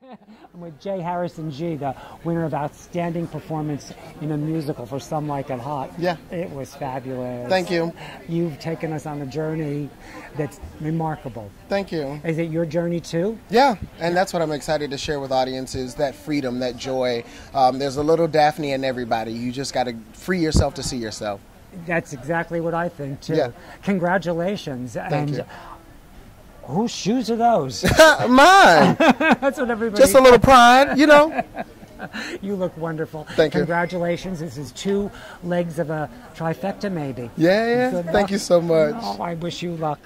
I'm with J. Harrison Ghee, the winner of Outstanding Performance in a Musical for Some Like It Hot. Yeah. It was fabulous. Thank you. You've taken us on a journey that's remarkable. Thank you. Is it your journey too? Yeah, and that's what I'm excited to share with audiences that freedom, that joy. Um, there's a little Daphne in everybody. You just got to free yourself to see yourself. That's exactly what I think too. Yeah. Congratulations. Thank and you. Whose shoes are those? Mine. that's what everybody Just a little pride, you know. You look wonderful. Thank you. Congratulations. This is two legs of a trifecta, maybe. Yeah, yeah. Thank luck. you so much. Oh, I wish you luck.